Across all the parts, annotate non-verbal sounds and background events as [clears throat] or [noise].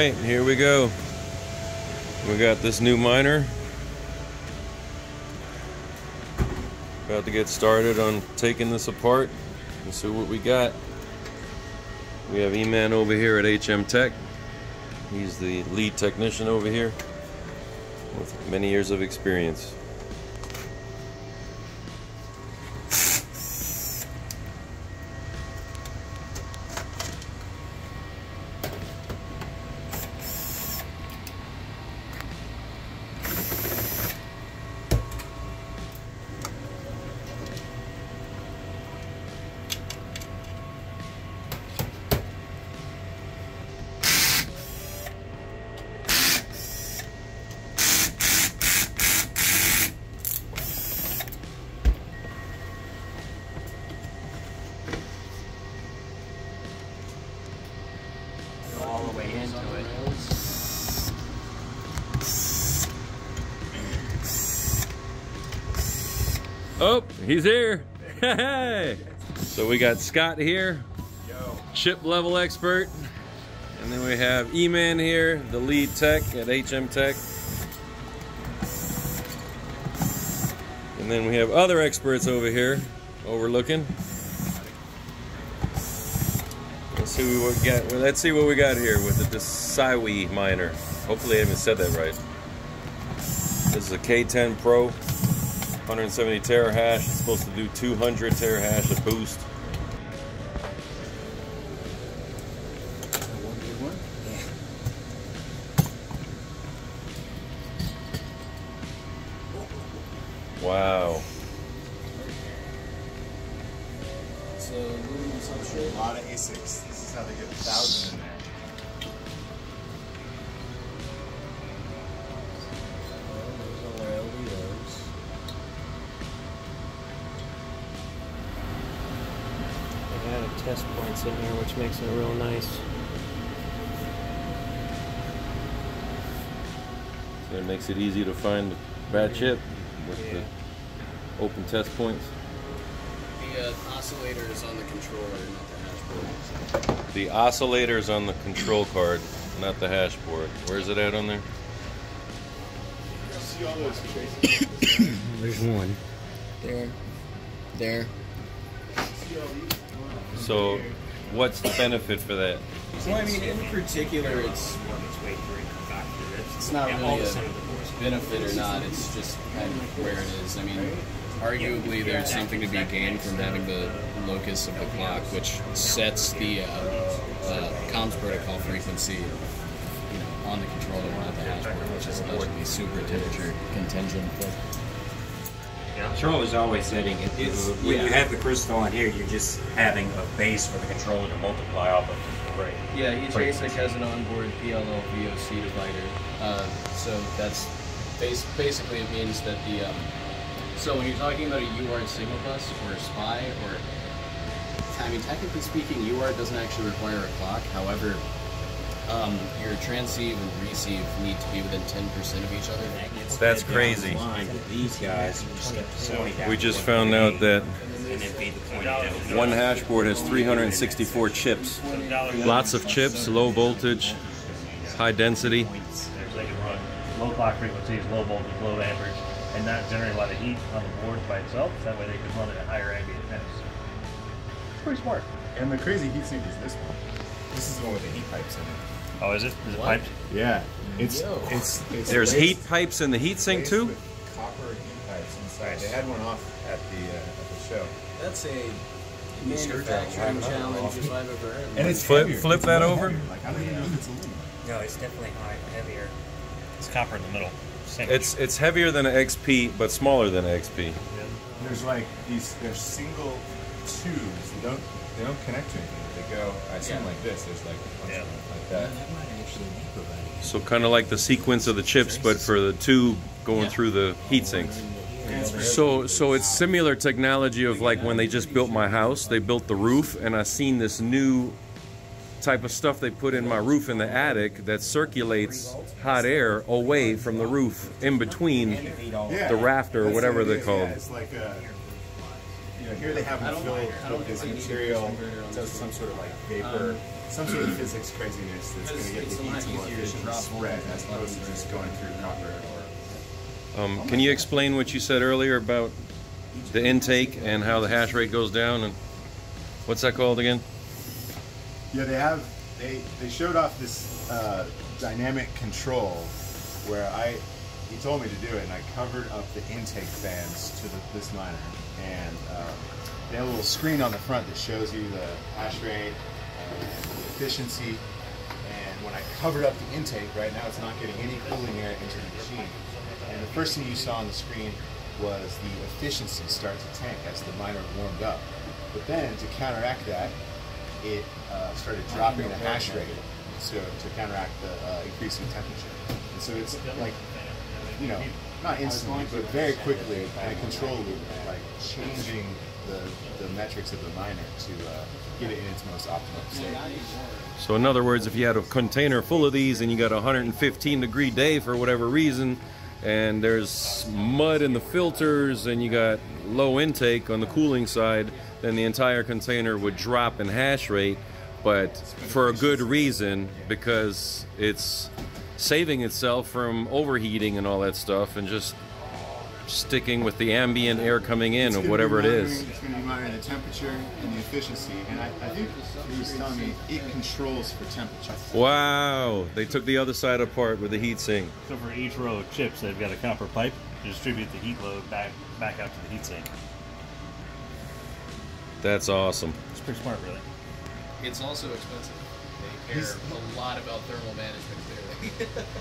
Right, here we go. We got this new miner. About to get started on taking this apart and see what we got. We have E-Man over here at HM Tech. He's the lead technician over here with many years of experience. Into it. Oh, he's here. [laughs] Hey. so we got Skot here, chip level expert. And then we have E-Man here, the lead tech at HM Tech. And then we have other experts over here overlooking. Let's see what we got. Well, let's see what we got here with the Desiwe miner. Hopefully, I even said that right. This is a K10 Pro, 170 terahash. It's supposed to do 200 terahash of boost. Wow. So, a lot of ASICs. That's how they get a thousand in there. test points in here, which makes it real nice. So it makes it easy to find the bad chip with yeah. the open test points. The uh, oscillator is on the controller, not the dashboard. The oscillator is on the control card, not the hash board. Where's it at on there? See all those traces? There's one. There. There. See all these? So, what's the benefit for that? Well, I mean, in particular, it's it's not really a benefit or not. It's just kind of where it is. I mean, arguably, there's something to be gained from having the locus of the clock, which sets the uh, uh, comms protocol frequency, you know, on the controller, not the hashboard, which is allegedly super temperature contingent. Control is always setting it. It's- when you have the crystal on here, you're just having a base for the controller to multiply off of. Right. Yeah, each ASIC has an onboard PLL VOC divider. Uh, so that's bas- basically it means that the um, so when you're talking about a UART signal bus or a SPI or I mean technically speaking UART doesn't actually require a clock. However, um, your transceive and receive need to be within 10% of each other. That's crazy. Line with these guys, so We just found out that and then feed the point down. one hash board has 364 chips. Lots of chips, low voltage, high density. They can run low clock frequencies, low voltage, low amperage, and not generate a lot of heat on the board by itself. That way they can run it at higher ambient temps. It's pretty smart. And the crazy heatsink is this one. This is the one with the heat pipes in it. Oh, is it? Is it piped? Yeah. It's it's it's There's heat pipes in the heatsink laced too? with Copper heat pipes inside. They had one off at the uh, at the show. That's a manufacturing challenge if I've ever heard. And it's Flip- heavier. flip It's that over. heavier. Like I don't even know if it's aluminum. No, it's definitely high, heavier. It's copper in the middle. Same. It's it's heavier than an XP, but smaller than an XP. There's like these. There's single tubes. They don't they don't connect to anything. They go. I assume Yeah. like this. There's like a bunch Yeah. of them like that. So kind of like the sequence of the chips, but for the tube going Yeah. through the heat sinks. So so it's similar technology of like when they just built my house, they built the roof, and I seen this new type of stuff they put in my roof in the attic that circulates hot air away from the roof in between Yeah. the rafter or whatever they're is, called. Yeah, it's like a. You know, here they have them filled with this material, does some sort of like vapor, some sort of physics craziness that's going to get the heat to more efficiently spread as opposed to just going through copper or. Um, can you explain what you said earlier about the intake and how the hash rate goes down and what's that called again? Yeah, they have. They they showed off this uh, dynamic control where I he told me to do it, and I covered up the intake fans to the, this miner, and um, they have a little screen on the front that shows you the hash rate the efficiency. And when I covered up the intake, right now it's not getting any cooling air into the machine. And the first thing you saw on the screen was the efficiency start to tank as the miner warmed up. But then to counteract that, it uh, started dropping the hash rate so to counteract the uh, increasing temperature. And so it's like, you know, not instantly, but very quickly, a control loop, like changing the, the metrics of the miner to uh, get it in its most optimal state. So in other words, if you had a container full of these and you got a 115 degree day for whatever reason, and there's mud in the filters and you got low intake on the cooling side, then the entire container would drop in hash rate, but for a good reason because it's saving itself from overheating and all that stuff and just sticking with the ambient air coming in or whatever it monitoring- is. It's going to be monitoring the temperature and the efficiency, and I, I think he was telling me it controls for temperature. Wow, they took the other side apart with the heat sink. So for each row of chips, they've got a copper pipe to distribute the heat load back back out to the heat sink. That's awesome. It's pretty smart, really. It's also expensive. They care He's- a lot about thermal management clearly.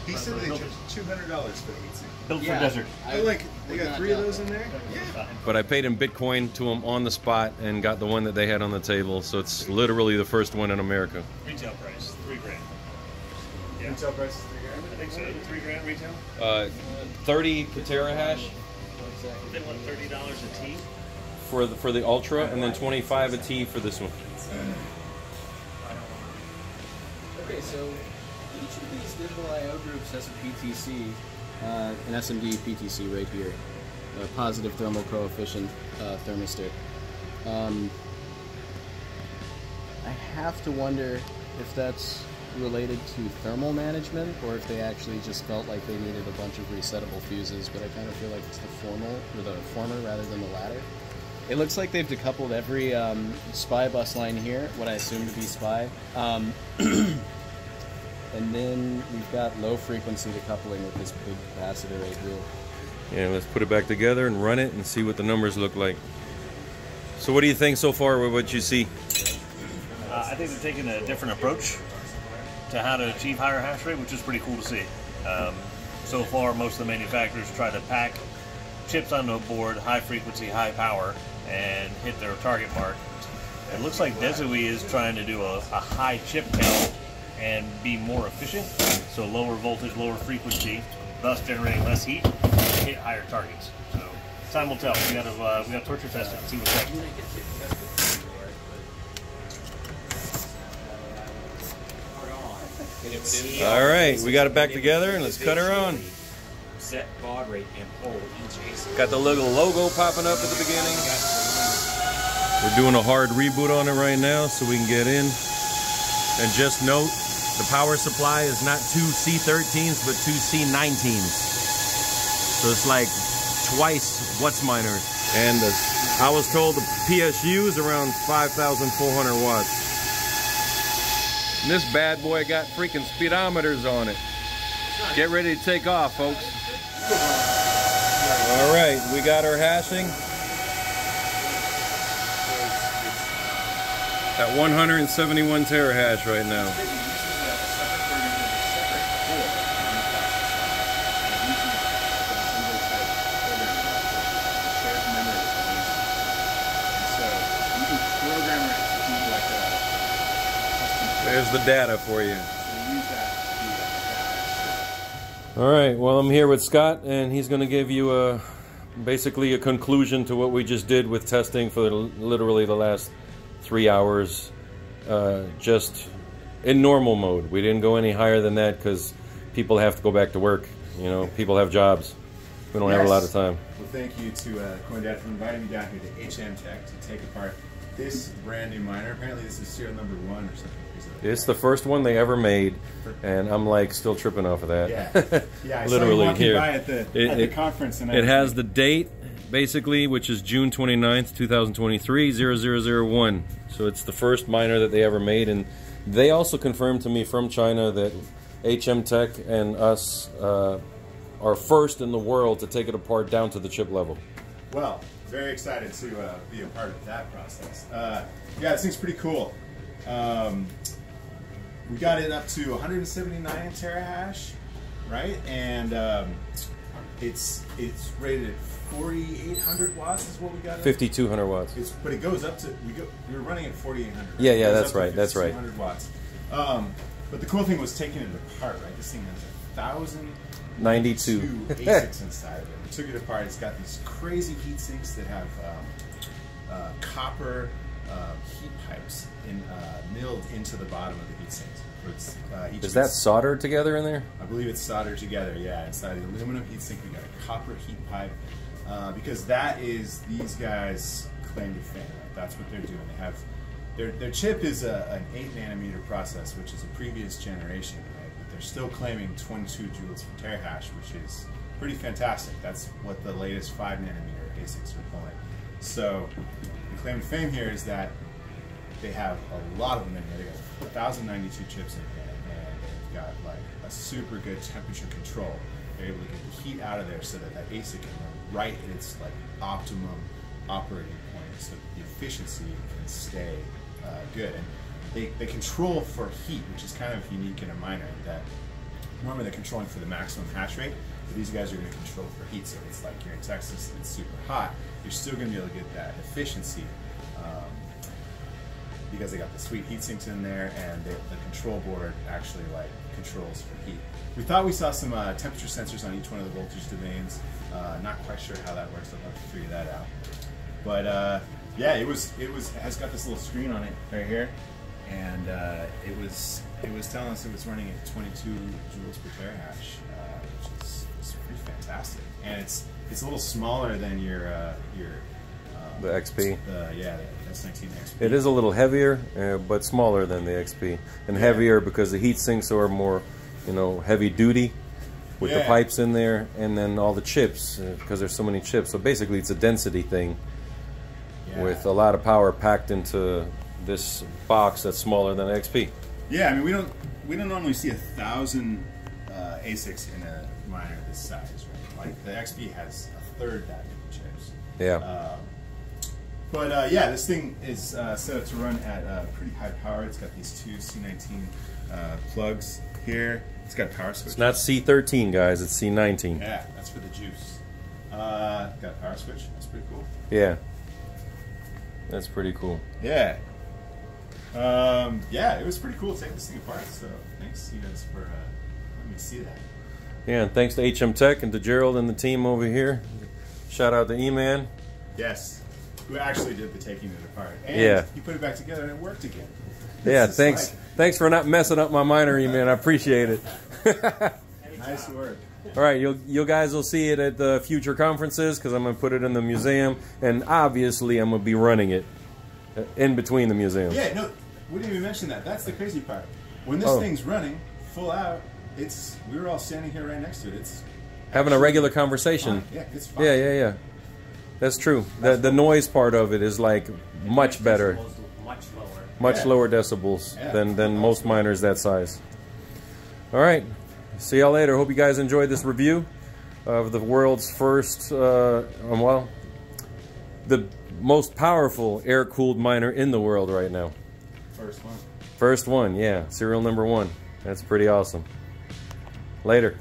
He said they charge two hundred dollars for the heat. Built Yeah. for desert. Oh, like they got three of those that. in there. Fine. But I paid in Bitcoin to them on the spot and got the one that they had on the table. So it's literally the first one in America. Retail price, three grand. Yeah, Retail price is three grand. I think so. Three grand retail. Uh, 30 terahash They want thirty dollars a T. for the for the Ultra, and then 25 a T for this one. Okay, so each of these digital I/O groups has a PTC, uh, an SMD PTC right here, a positive thermal coefficient uh, thermistor. Um, I have to wonder if that's related to thermal management or if they actually just felt like they needed a bunch of resettable fuses, but I kind of feel like it's the formal or the former rather than the latter. It looks like they've decoupled every um, SPI bus line here, what I assume to be SPI. Um, [clears throat] and then we've got low frequency decoupling with this big capacitor right here. Yeah, let's put it back together and run it and see what the numbers look like. So what do you think so far with what you see? Uh, I think they're taking a different approach to how to achieve higher hash rate, which is pretty cool to see. Um, so far, most of the manufacturers try to pack chips onto a board, high frequency, high power, and hit their target mark. It looks like Desiwe is trying to do a, a high chip count and be more efficient, so lower voltage, lower frequency, thus generating less heat, and hit higher targets. So time will tell. We got to uh, we got to torture test it and see what's next. All right, we got it back together and let's cut her on. Set baud rate and hold. Got the little logo popping up at the beginning. We're doing a hard reboot on it right now so we can get in. And just note, the power supply is not two C13s, but two C19s. So it's like twice what's miner. And the, I was told the PSU is around 5,400 watts. And this bad boy got freaking speedometers on it. Get ready to take off, folks. All right, we got our hashing at 171 terahash right now. There's the data for you. All right, well, I'm here with Skot, and he's going to give you a basically a conclusion to what we just did with testing for literally the last three hours, uh, just in normal mode. We didn't go any higher than that because people have to go back to work. You know, people have jobs. We don't have a lot of time. Well, thank you to uh, CoinDad for inviting me down here to HM Tech to take apart this brand new miner. Apparently, this is serial number one or something. It's the first one they ever made, and I'm like still tripping off of that. Yeah, [laughs] yeah. I Literally saw here by at the, it, at the it, conference, and it has the date basically, which is June 29th, 2023, 0001. So it's the first miner that they ever made, and they also confirmed to me from China that HM Tech and us uh, are first in the world to take it apart down to the chip level. Well, very excited to uh, be a part of that process. Uh, yeah, this thing's pretty cool. Um, we got it up to 179 terahash, right? And um, it's it's rated at 4,800 watts is what we got. 5,200 watts. It's, but it goes up to we go we were running at 4,800. Yeah, yeah, that's right. That's right. 5,200 watts. Um, but the cool thing was taking it apart, right? This thing has a thousand 92 ASICs [laughs] inside of it. We took it apart. It's got these crazy heat sinks that have um, uh, copper uh, heat pipes in, uh, milled into the bottom of the heat sinks. Uh, Is that soldered together in there? I believe it's soldered together. Yeah, inside the aluminum heat sink, we got a copper heat pipe uh, because that is these guys' claim to fame. Right? That's what they're doing. They have their their chip is a, an eight nanometer process, which is a previous generation. They're still claiming 22 joules per terahash, which is pretty fantastic. That's what the latest five nanometer ASICs are pulling. So the claim to fame here is that they have a lot of them in here. They got 1,092 chips in here, and they've got like a super good temperature control. They're able to get the heat out of there so that that ASIC can run right at its like optimum operating point, so the efficiency can stay uh, good. And they, they control for heat, which is kind of unique in a miner. That normally they're controlling for the maximum hash rate, but these guys are going to control for heat. So if it's like you're in Texas and it's super hot, you're still going to be able to get that efficiency. Um, because they got the sweet heat sinks in there and they, the control board actually like controls for heat. We thought we saw some uh, temperature sensors on each one of the voltage domains. Uh, not quite sure how that works. I'll have to figure that out. But uh, yeah, it was it was it has got this little screen on it right here, and uh, it was it was telling us it was running at 22 joules per terahash, uh, which is, is pretty fantastic. And it's it's a little smaller than your uh, your the XP. The, yeah, the S19 XP. It is a little heavier, uh, but smaller than the XP, and yeah. heavier because the heat sinks are more, you know, heavy duty with yeah. the pipes in there, and then all the chips uh, because there's so many chips. So basically, it's a density thing yeah. with a lot of power packed into this box that's smaller than XP. Yeah, I mean we don't we don't normally see a thousand uh, ASICs in a miner this size, right? Like the XP has a third that many chips. Yeah. Um, but uh, yeah, this thing is uh, set up to run at uh, pretty high power. It's got these two C19 uh, plugs here. It's got a power switch. It's not C13, guys. It's C19. Yeah, that's for the juice. Uh, got power switch. That's pretty cool. Yeah. That's pretty cool. Yeah. Um, yeah, it was pretty cool to take this thing apart. So thanks, you guys, for uh, letting me see that. Yeah, and thanks to HM Tech and to Gerald and the team over here. Shout out to E-Man. Yes who actually did the taking it apart. And yeah. he put it back together and it worked again. yeah, thanks. Like... Thanks for not messing up my minery, man. I appreciate it. [laughs] nice work. All right, you'll, you guys will see it at the future conferences because I'm gonna put it in the museum, and obviously I'm gonna be running it in between the museums. Yeah, no, we didn't even mention that. That's the crazy part. When this oh. thing's running full out, it's we were all standing here right next to it. It's having a regular conversation. Fine. Yeah, it's fine. Yeah, yeah, yeah. That's true. The the noise part of it is like much better. Much lower. Much yeah. lower decibels yeah. than than most miners that size. All right. See y'all later. Hope you guys enjoyed this review of the world's first, uh, um, well, the most powerful air-cooled miner in the world right now. First one. First one, yeah. Serial number one. That's pretty awesome. Later.